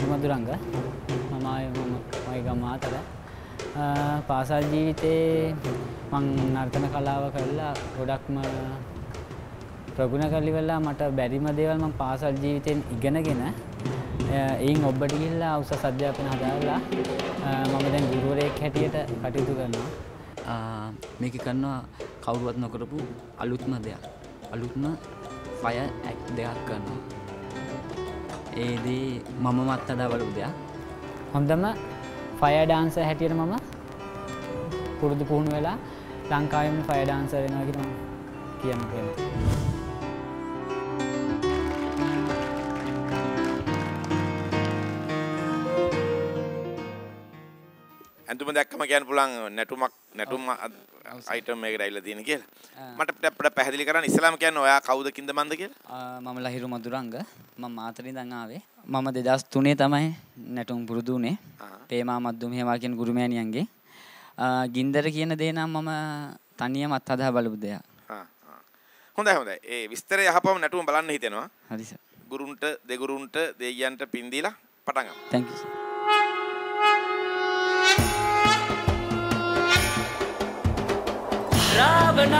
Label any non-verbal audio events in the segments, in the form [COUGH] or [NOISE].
ලහිරු මදුරංග මම මම මගේ ගම මාතර පාසල් ජීවිතේ මං නර්තන කලාව කරලා ගොඩක්ම ප්‍රගුණ කරලිවෙලා මට බැරිම දේවල් මං පාසල් ජීවිතයෙන් ඉගෙනගෙන එයින් ඔබ්බට ගිහිල්ලා උසස් අධ්‍යාපන හදාලා මම දැන් ගුරුවරයෙක් හැටියට කටයුතු කරනවා. මේක කරනවා කවුරුවත් නොකරපු අලුත්ම දෙයක්. අලුත්ම ෆය ඇක් දෙයක් කරනවා. ඒදී මම මත් අදා බලපු දෙයක්. හොඳම ෆය ඩාන්ස හැටියට මම පුරුදු පුහුණු වෙලා ලංකාවම ෆය ඩාන්ස වෙනවා කියලා කියන්න ඇඳුම දැක්කම කියන්න පුළුවන් නැටුමක් නැටුම් අයිටම් මේකට ඇවිල්ලා තියෙන කියලා. මට අපිට පැහැදිලි කරන්න ඉස්ලාම කියන්නේ ඔයා කවුද කින්ද මන්ද කියලා? මම ලහිරු මදුරංග. මාතරින් ඉඳන් ආවේ. මම 2003 තමයි නැටුම් පුරුදු වුණේ. පේමා මද්දුම හේවා කියන ගුරුමෑණියන්ගේ. ගින්දර කියන දේ නම් මම තනියම අත්හදා බලපු දෙයක්. හොඳයි හොඳයි. ඒ විස්තරය යහපම නැටුම බලන්න හිතෙනවා. හරි සර්. ගුරුන්ට දෙගුරුන්ට දෙයියන්ට පින් දීලා පටන්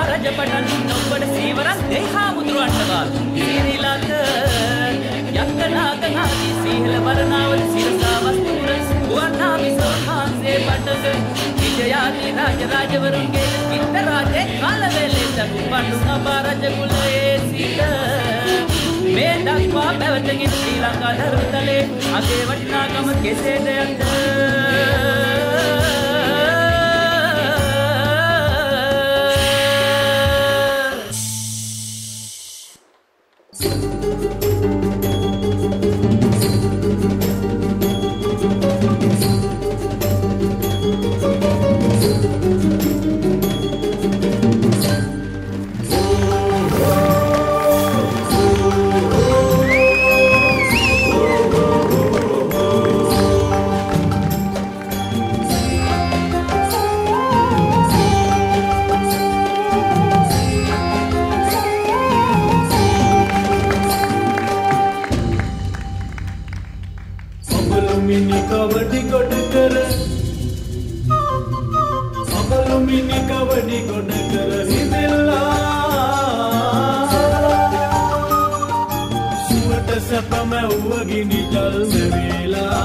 කුඩා රජපටන් නොබට සීවරන් දෙයි හාමුදුරුවන්ටවා සීරිලාත යක්කනාග නාදී සීහල වරණාවල සිරසාවස්තුර ගුවන්නාමි සෝහන්සේ පටස. විජයාදී රාජ රාජවරුන්ගේ කිත්ත රාජේ කාලවැලේ සතු පටු සබා රජකුලයේ සිට. මේ දක්වා පැවතගින් ශ්‍රී ලංකා දරුතලේ අගේ වටිනාකම කෙසේද යන්න? මිනි කවඩි ගොඩ කර. අමලු මිනි කවඩි ගොඩ කර හිදෙල්ලා සුවට සැපම ව්වගිනි ජල්ම වේලා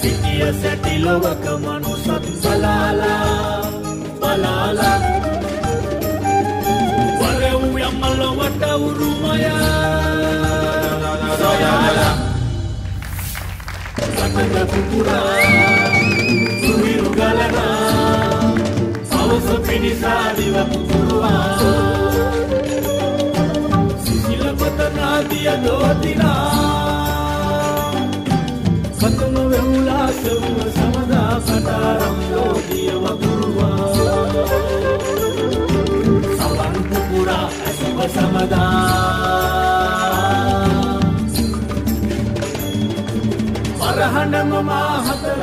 සිටිය සැටි ලොවක මනුසත් බලාලා බලාලා. වරව් යමල වට උරුමයා. Sausa pinisa diva kukurua Sisila patana dia dotina Katuma veula sewa samada kataram dia wakurua Saban kukura asuba samada අරහනම මා හතර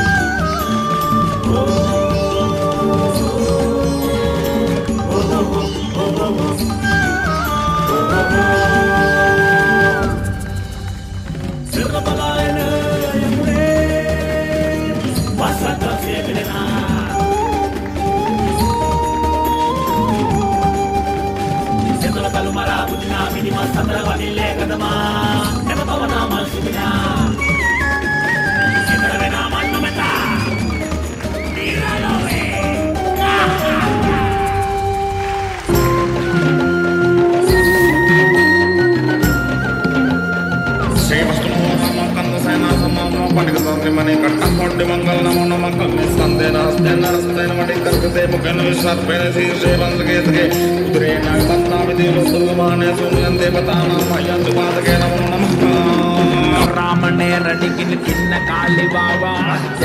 स्वाभिमने कटकोड्य मंगल नमो नम कन्ने संदे नास्ते नरस्ते नमटि कर्कते मुखन सर्पेण शीर्षे वंसकेतके उदरे नवत्नामि देव सुमाने सुमयन्ते पतानां मयन्तु पादके नमो नमः रामणे रडिकिन किन्न काली बावा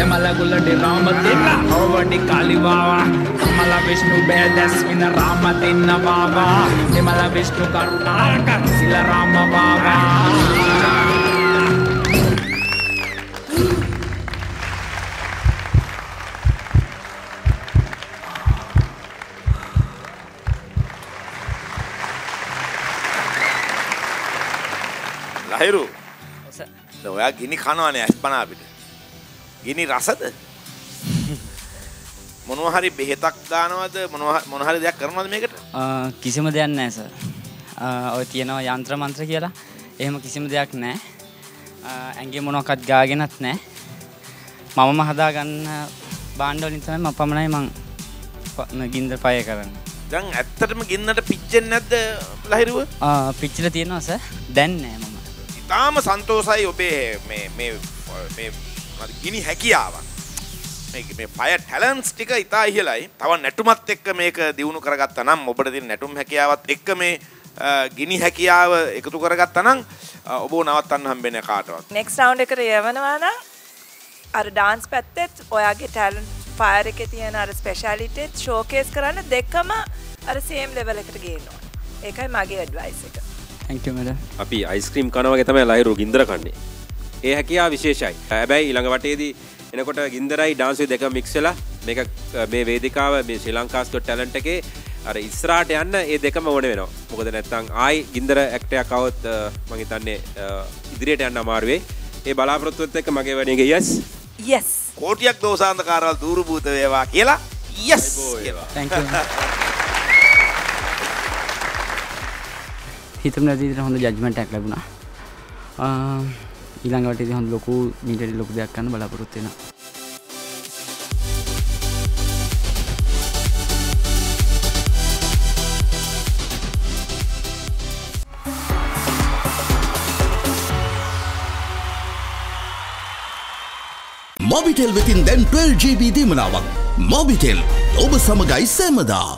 यमल गुलडि राम तिन्न होवडि काली बावा कमल विष्णु बेदस्मिन राम तिन्न बावा विमल विष्णु करुणाकर सिल राम बावा ඔයා ගිනි කනවානේ ඇස් පනා අපිට ගිනි රසද [LAUGHS] මොනවහරි බෙහෙතක් දානවද මොනහරි දෙයක් කරනවද මේකට කිසිම දෙයක් නෑ සර්. ඔය තියෙනවා යන්ත්‍ර මන්ත්‍ර කියලා. එහෙම කිසිම දෙයක් නෑ. අ, ඇඟේ මොනවක්වත් ගාගෙනත් නෑ. මමම හදාගන්න බාණ්ඩ වලින් තමයි මම පමණයි මං ගින්දර පය කරන්නේ. දැන් ඇත්තටම ගින්නට පිච්චෙන්නේ නැද්ද ලහිරුව අ, පිච්චිලා තියෙනවා සර්. දැන් නෑ. ඉතාම සන්තෝසයි ඔබේ මේ මේ මේ මොනවද ගිනි හැකියාවක් මේ මේ පය ටැලන්ස් ටික ඉතා ඉහලයි තව නැටුමත් එක්ක මේක දියුණු කරගත්තා නම් ඔබට තියෙන නැටුම් හැකියාවත් එක්ක මේ අ, ගිනි හැකියාව එකතු කරගත්තා නම් අ, ඔබ නවත්තන්න හම්බෙන්නේ කාටවත් නෙක්ස් රවුන්ඩ් එකට යවනවා නම් අර ඩාන්ස් පැත්තෙත් ඔයාගේ ටැලන්ට් ෆයර් එකේ තියෙන අර ස්පෙෂාලිටිත් ෂෝකේස් කරන්න දෙකම අර සේම් ලෙවල් එකට ගේන්න ඕනේ. ඒකයි මගේ ඇඩ්වයිස් එක. Thank you madam. අපි අයිස්ක්‍රීම් කනවගේ තමයි ලයිරු ගින්දර කන්නේ. ඒ හැකයා විශේෂයි. හැබැයි ඊළඟ වටේදී එනකොට ගින්දරයි ඩාන්සුයි දෙක මික්ස් වෙලා මේක මේ වේදිකාව මේ ශ්‍රී ලංකාස්කෝ ටැලන්ට් එකේ අර ඉස්සරහට යන්න ඒ දෙකම ඕන වෙනවා. මොකද නැත්තම් ආයි ගින්දර ඇක්ටයක් આવොත් මම හිතන්නේ අ, ඉදිරියට යන්න අමාරු වෙයි ඒ බලාපොරොත්තුවත් එක්ක මගේ වැඩේ yes. Yes. කෝටියක් දෝසාන්තකාරවල් දූරභූත වේවා කියලා යස් thank [LAUGHS] හිතම නැති විදිහට හොඳ ජජ්මන්ට් එකක් ලැබුණා. අ, ඊළඟ වටේදී හොඳ ලොකු මීට වඩා ලොකු දෙයක් කරන්න බලාපොරොත්තු වෙනවා. මොබිටෙල් වෙතින් දැන් 12GB දීමනාවක් මොබිටෙල් ඔබ සමගයි සැමදා